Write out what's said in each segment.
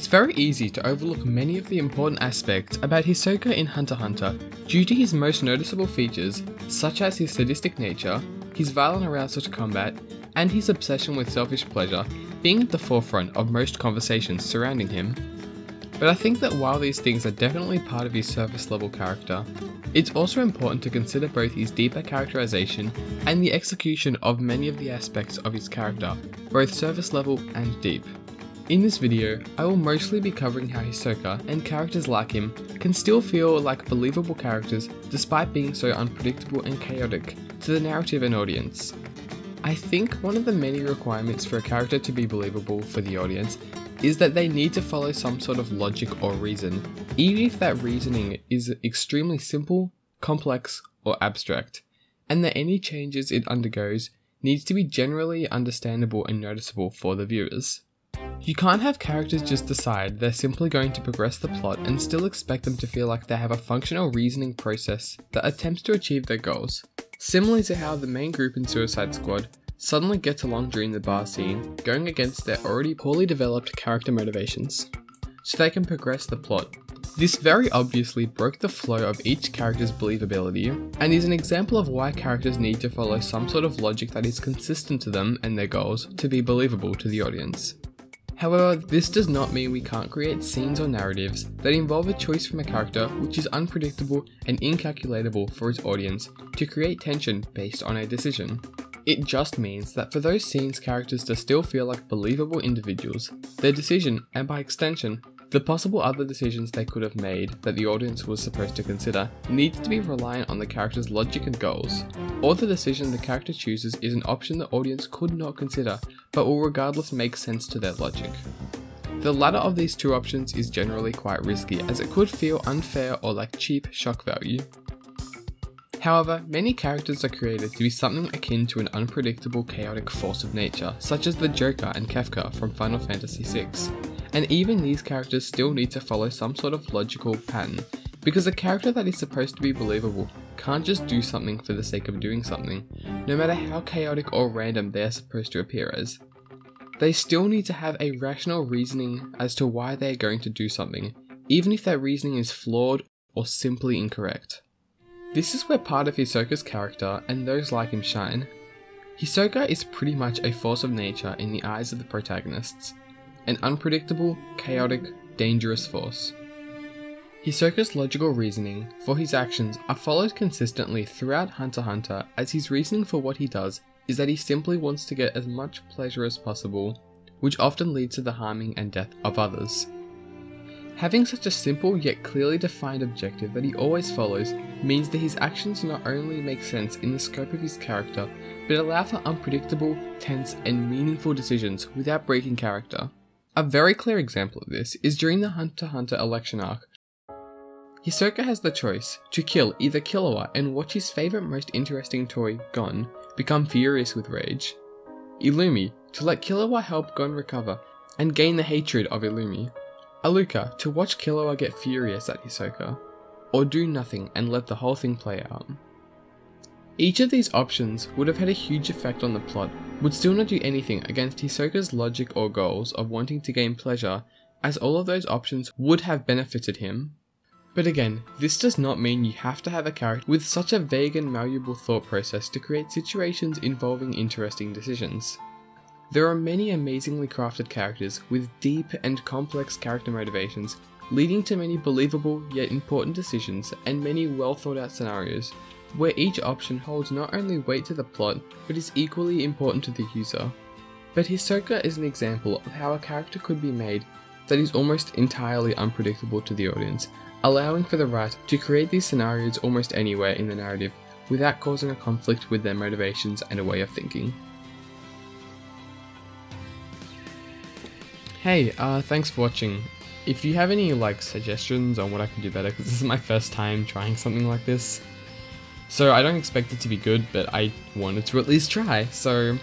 It's very easy to overlook many of the important aspects about Hisoka in Hunter x Hunter due to his most noticeable features, such as his sadistic nature, his violent arousal to combat, and his obsession with selfish pleasure being at the forefront of most conversations surrounding him. But I think that while these things are definitely part of his surface level character, it's also important to consider both his deeper characterization and the execution of many of the aspects of his character, both surface level and deep. In this video, I will mostly be covering how Hisoka and characters like him can still feel like believable characters despite being so unpredictable and chaotic to the narrative and audience. I think one of the many requirements for a character to be believable for the audience is that they need to follow some sort of logic or reason, even if that reasoning is extremely simple, complex, or abstract, and that any changes it undergoes needs to be generally understandable and noticeable for the viewers. You can't have characters just decide they're simply going to progress the plot and still expect them to feel like they have a functional reasoning process that attempts to achieve their goals. Similarly to how the main group in Suicide Squad suddenly gets along during the bar scene, going against their already poorly developed character motivations, so they can progress the plot. This very obviously broke the flow of each character's believability, and is an example of why characters need to follow some sort of logic that is consistent to them and their goals to be believable to the audience. However, this does not mean we can't create scenes or narratives that involve a choice from a character which is unpredictable and incalculable for its audience to create tension based on a decision. It just means that for those scenes characters to still feel like believable individuals, their decision, and by extension, the possible other decisions they could have made that the audience was supposed to consider needs to be reliant on the character's logic and goals, or the decision the character chooses is an option the audience could not consider but will regardless make sense to their logic. The latter of these two options is generally quite risky as it could feel unfair or like cheap shock value. However, many characters are created to be something akin to an unpredictable chaotic force of nature, such as the Joker and Kefka from Final Fantasy VI, and even these characters still need to follow some sort of logical pattern, because a character that is supposed to be believable can't just do something for the sake of doing something, no matter how chaotic or random they are supposed to appear as. They still need to have a rational reasoning as to why they are going to do something, even if that reasoning is flawed or simply incorrect. This is where part of Hisoka's character and those like him shine. Hisoka is pretty much a force of nature in the eyes of the protagonists, an unpredictable, chaotic, dangerous force. His Hisoka's logical reasoning for his actions are followed consistently throughout Hunter Hunter as his reasoning for what he does is that he simply wants to get as much pleasure as possible, which often leads to the harming and death of others. Having such a simple yet clearly defined objective that he always follows means that his actions not only make sense in the scope of his character, but allow for unpredictable, tense, and meaningful decisions without breaking character. A very clear example of this is during the Hunter Hunter election arc, Hisoka has the choice to kill either Killua and watch his favourite most interesting toy, Gon, become furious with rage, Illumi to let Killua help Gon recover and gain the hatred of Illumi, Alluka to watch Killua get furious at Hisoka, or do nothing and let the whole thing play out. Each of these options would have had a huge effect on the plot, would still not do anything against Hisoka's logic or goals of wanting to gain pleasure, as all of those options would have benefited him but again, this does not mean you have to have a character with such a vague and malleable thought process to create situations involving interesting decisions. There are many amazingly crafted characters with deep and complex character motivations, leading to many believable yet important decisions and many well thought out scenarios, where each option holds not only weight to the plot, but is equally important to the user. But Hisoka is an example of how a character could be made that is almost entirely unpredictable to the audience, allowing for the writer to create these scenarios almost anywhere in the narrative without causing a conflict with their motivations and a way of thinking. Hey, uh, thanks for watching. If you have any like suggestions on what I can do better, because this is my first time trying something like this, so I don't expect it to be good, but I wanted to at least try. So,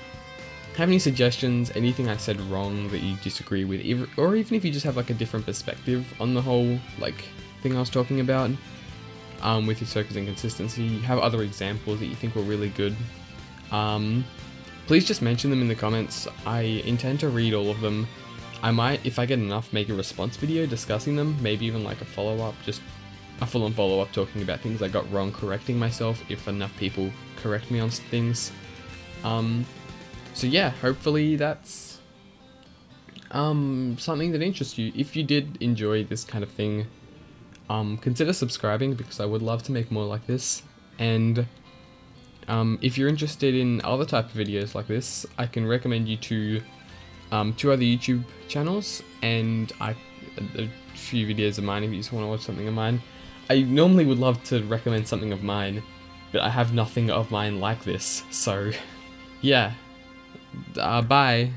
have any suggestions, anything I said wrong that you disagree with, or even if you just have like a different perspective on the whole like thing I was talking about um, with your circus inconsistency. You have other examples that you think were really good. Um, please just mention them in the comments. I intend to read all of them. I might, if I get enough, make a response video discussing them, maybe even like a follow-up, just a full-on follow-up talking about things I got wrong, correcting myself if enough people correct me on things. Um, so yeah, hopefully that's um, something that interests you. If you did enjoy this kind of thing, um, consider subscribing because I would love to make more like this. And um, if you're interested in other type of videos like this, I can recommend you to um, two other YouTube channels and a few videos of mine if you just want to watch something of mine. I normally would love to recommend something of mine, but I have nothing of mine like this, so yeah. Uh, bye.